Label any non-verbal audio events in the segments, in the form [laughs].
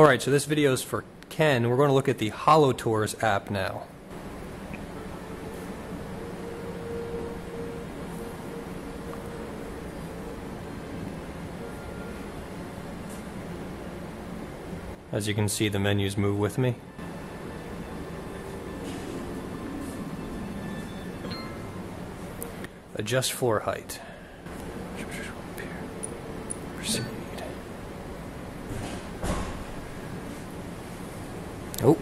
Alright, so this video is for Ken. We're going to look at the HoloTours app now. As you can see, the menus move with me. Adjust floor height. Proceed. Oh,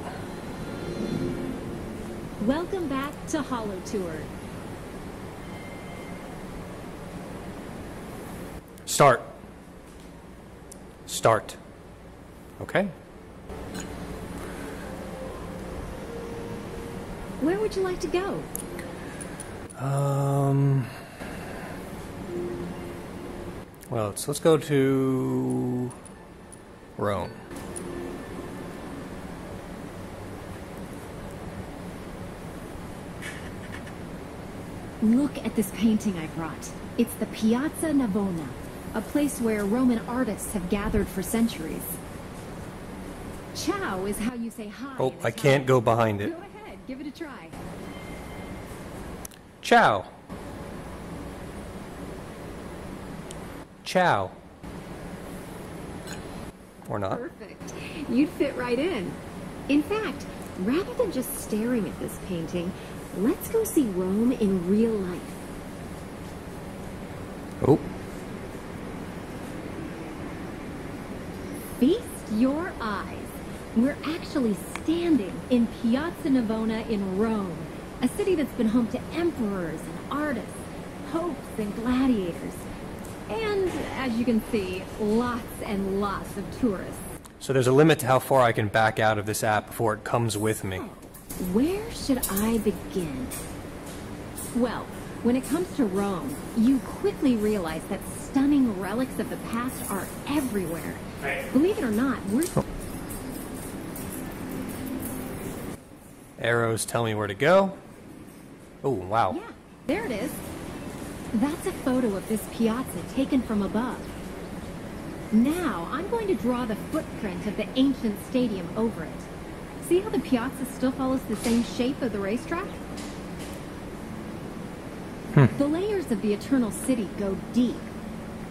Welcome back to Holo Tour. start. Start. Okay. Where would you like to go? Um. Well, let's, let's go to Rome. Look at this painting I brought. It's the Piazza Navona, a place where Roman artists have gathered for centuries. Ciao is how you say hi. Oh, I can't go behind it. Go ahead, give it a try. Ciao. Ciao. Or not. Perfect. You'd fit right in. In fact, rather than just staring at this painting, let's go see Rome in real life. Oh, Feast your eyes. We're actually standing in Piazza Navona in Rome, a city that's been home to emperors and artists, popes and gladiators. And, as you can see, lots and lots of tourists. so there's a limit to how far I can back out of this app before it comes with me. Oh. Where should I begin? Well, when it comes to Rome, you quickly realize that stunning relics of the past are everywhere. Believe it or not, we're oh. Arrows tell me where to go. Oh, wow. Yeah, there it is. That's a photo of this piazza taken from above. Now, I'm going to draw the footprint of the ancient stadium over it. See how the piazza still follows the same shape of the racetrack? Hmm. The layers of the Eternal City go deep.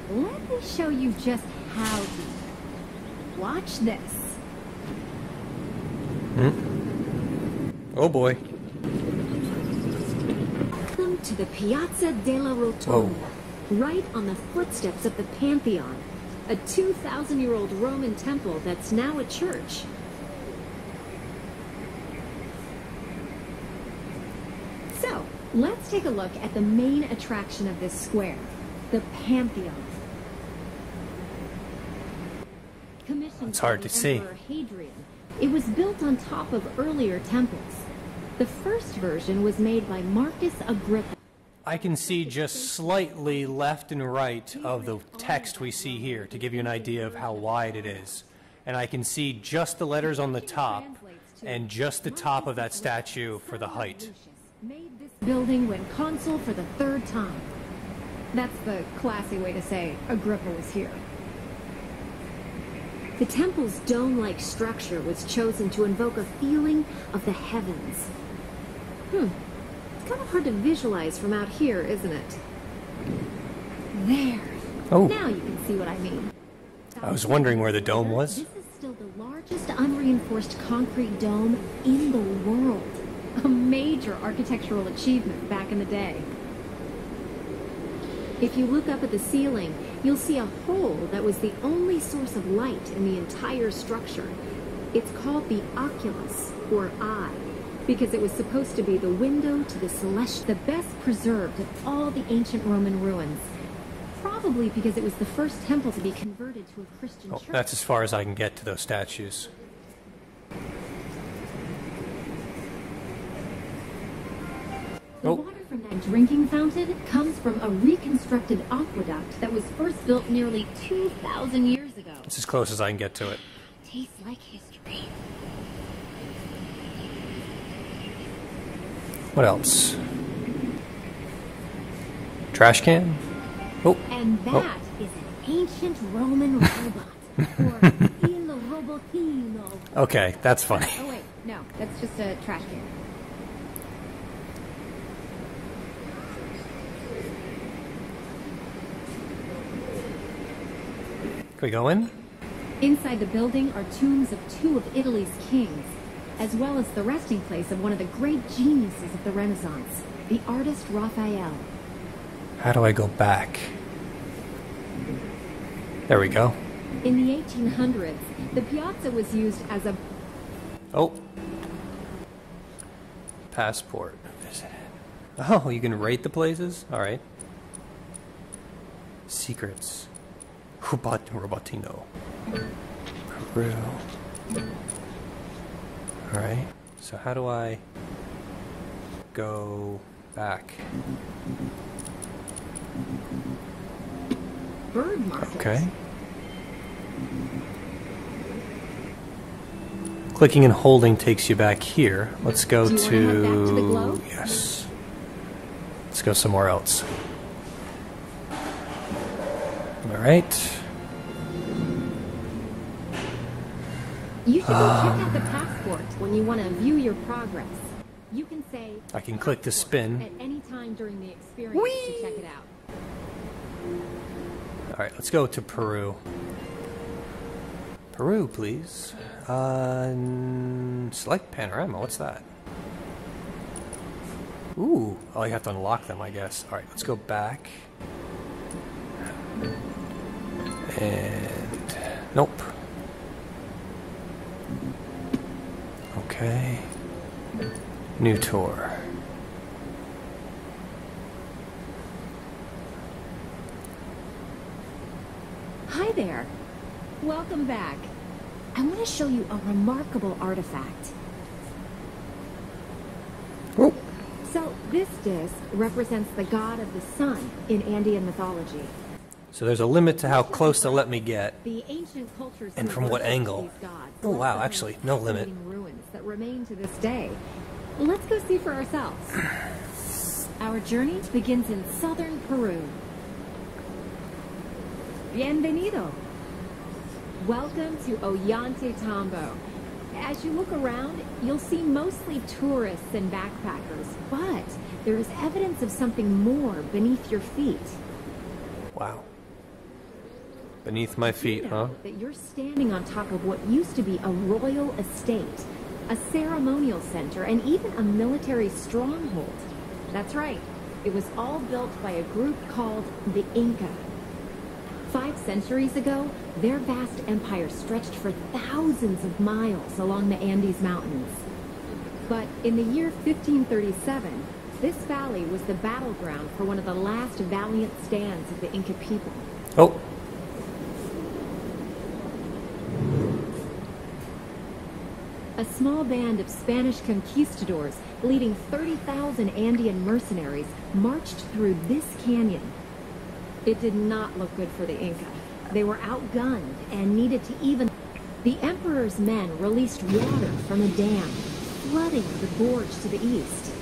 Let me show you just how deep. Watch this. Hmm. Oh boy. Welcome to the Piazza della Rotonda, right on the footsteps of the Pantheon, a 2,000-year-old Roman temple that's now a church. So, let's take a look at the main attraction of this square, the Pantheon. Commissioned It's hard to see. Hadrian, it was built on top of earlier temples. The first version was made by Marcus Agrippa. I can see just slightly left and right of the text we see here to give you an idea of how wide it is. And I can see just the letters on the top and just the top of that statue for the height. Building when consul for the third time. That's the classy way to say Agrippa was here. The temple's dome-like structure was chosen to invoke a feeling of the heavens. Hmm. It's kind of hard to visualize from out here, isn't it? There. Oh. Now you can see what I mean. I was wondering where the dome was. This is still the largest unreinforced concrete dome in the world. A major architectural achievement back in the day. If you look up at the ceiling, you'll see a hole that was the only source of light in the entire structure. It's called the oculus, or eye, because it was supposed to be the window to the celestial, the best preserved of all the ancient Roman ruins. Probably because it was the first temple to be converted to a Christian Oh, church. that's as far as I can get to those statues. Oh. The Oh. water from that drinking fountain comes from a reconstructed aqueduct that was first built nearly 2,000 years ago. It's as close as I can get to it. Tastes like history. What else? Trash can? Oh, And Oh. that is an ancient Roman [laughs] robot, or Il Robottino. Okay, that's funny. Oh wait, no, that's just a trash can. Can we go in? Inside the building are tombs of two of Italy's kings, as well as the resting place of one of the great geniuses of the Renaissance, the artist Raphael. How do I go back? There we go. In the 1800s, the piazza was used as a Oh. Passport. Visited. Oh, you can rate the places? Alright. Secrets. Robot Robotino. Peru. Alright. So how do I go back? bird market. Okay. Clicking and holding takes you back here. Let's go Do you wanna to, to the globe? yes. Let's go somewhere else. All right. You should go check Um. out the passport when you want to view your progress. You can say I can click to spin. at any time during the experience to check it out. All right, let's go to Peru. Peru, please. Uh, select panorama. What's that? Ooh, oh, you have to unlock them, I guess. All right, let's go back. And nope. Okay. New tour. Hi there. Welcome back. I want to show you a remarkable artifact. Oh, So, this disc represents the god of the sun in Andean mythology. So there's a limit to how close they'll let me get. The ancient cultures And from what angle? Oh, wow, actually, no limit. fascinating ruins that remain to this day. Let's go see for ourselves. Our journey begins in southern Peru. Bienvenido. Welcome to Ollantaytambo. As you look around, you'll see mostly tourists and backpackers, but there is evidence of something more beneath your feet. Wow. Beneath my feet, You huh? That you're standing on top of what used to be a royal estate, a ceremonial center, and even a military stronghold. That's right. It was all built by a group called the Inca. Five centuries ago, their vast empire stretched for thousands of miles along the Andes Mountains. But in the year 1537, this valley was the battleground for one of the last valiant stands of the Inca people. Oh, A small band of Spanish conquistadors leading 30,000 Andean mercenaries marched through this canyon. It did not look good for the Inca. They were outgunned and needed to even... The emperor's men released water from a dam, flooding the gorge to the east.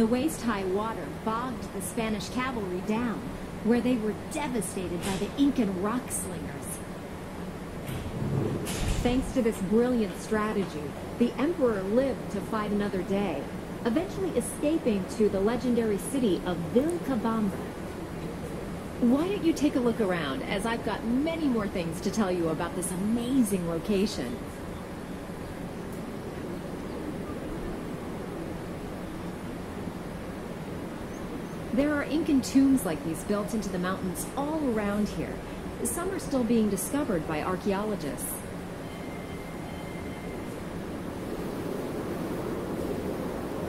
The waist-high water bogged the Spanish cavalry down, where they were devastated by the Incan rock slingers. Thanks to this brilliant strategy, the emperor lived to fight another day, eventually escaping to the legendary city of Vilcabamba. Why don't you take a look around, as I've got many more things to tell you about this amazing location. Incan tombs like these built into the mountains all around here. Some are still being discovered by archaeologists.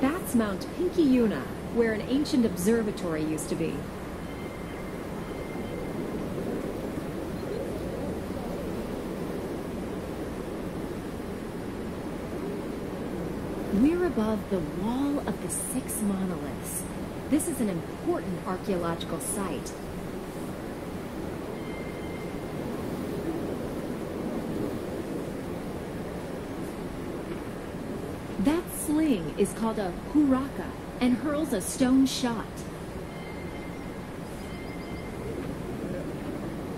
That's Mount Pinkuylluna, where an ancient observatory used to be. We're above the wall of the six monoliths. This is an important archaeological site. That sling is called a huraka and hurls a stone shot.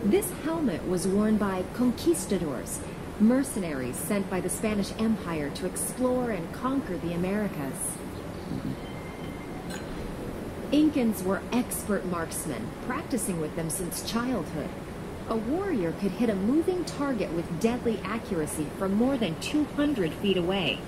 This helmet was worn by conquistadors, mercenaries sent by the Spanish Empire to explore and conquer the Americas. Incans were expert marksmen, practicing with them since childhood. A warrior could hit a moving target with deadly accuracy from more than 200 feet away.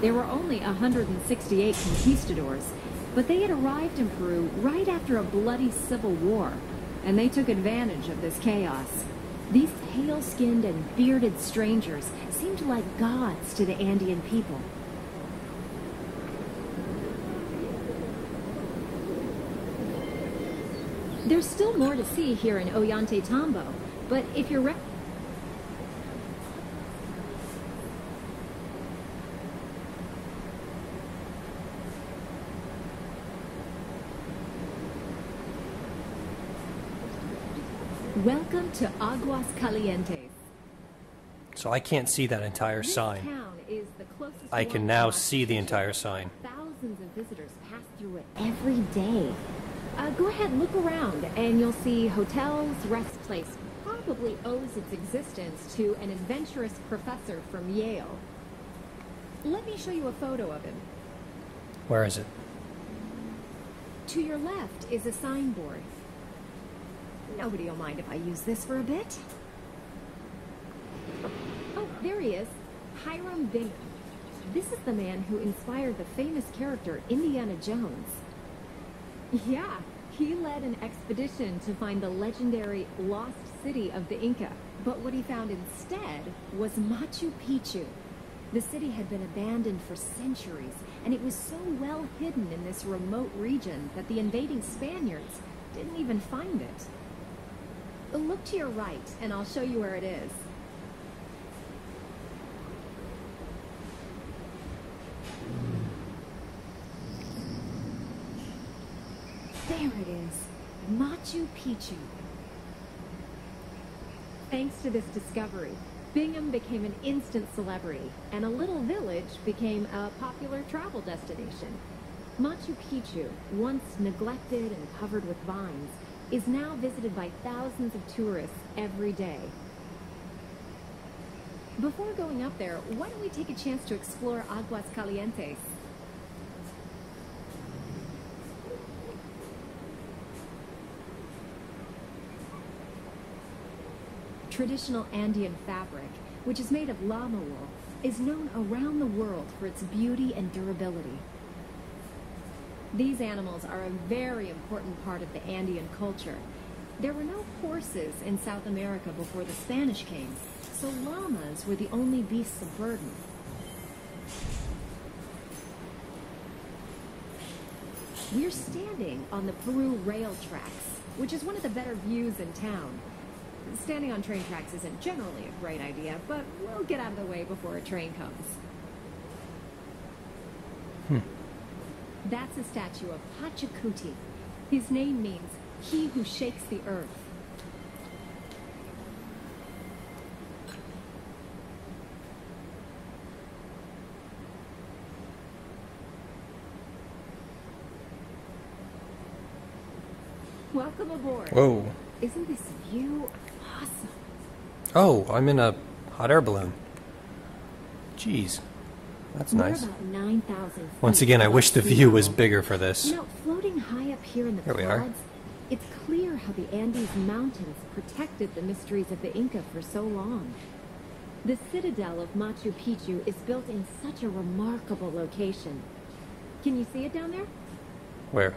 There were only 168 conquistadors, but they had arrived in Peru right after a bloody civil war, and they took advantage of this chaos. These pale-skinned and bearded strangers seemed like gods to the Andean people. There's still more to see here in Ollantaytambo, but if you're Welcome to Aguas Calientes. So I can't see that entire This sign. town is the closest I can now see the entire sign. Thousands of visitors pass through it every day. Uh, go ahead, look around, and you'll see hotels, rest place. Probably owes its existence to an adventurous professor from Yale. Let me show you a photo of him. Where is it? To your left is a signboard. Nobody will mind if I use this for a bit. Oh, there he is. Hiram Bingham. This is the man who inspired the famous character Indiana Jones. Yeah, he led an expedition to find the legendary lost city of the Inca. But what he found instead was Machu Picchu. The city had been abandoned for centuries, and it was so well hidden in this remote region that the invading Spaniards didn't even find it. Look to your right, and I'll show you where it is. There it is, Machu Picchu. Thanks to this discovery, Bingham became an instant celebrity, and a little village became a popular travel destination. Machu Picchu, once neglected and covered with vines, is now visited by thousands of tourists every day. Before going up there, why don't we take a chance to explore Aguas Calientes? Traditional Andean fabric, which is made of llama wool, is known around the world for its beauty and durability. These animals are a very important part of the Andean culture. There were no horses in South America before the Spanish came, so llamas were the only beasts of burden. We're standing on the Peru rail tracks, which is one of the better views in town. Standing on train tracks isn't generally a great idea, but we'll get out of the way before a train comes. Hmm. That's a statue of Pachacuti. His name means he who shakes the earth. Welcome aboard. Whoa. Isn't this view awesome? Oh, I'm in a hot air balloon. Jeez. That's nice. about 9,000 Once again, I wish the view was bigger for this. You know, floating high up here in the Here we are. it's clear how the Andes Mountains protected the mysteries of the Inca for so long. The citadel of Machu Picchu is built in such a remarkable location. Can you see it down there? Where?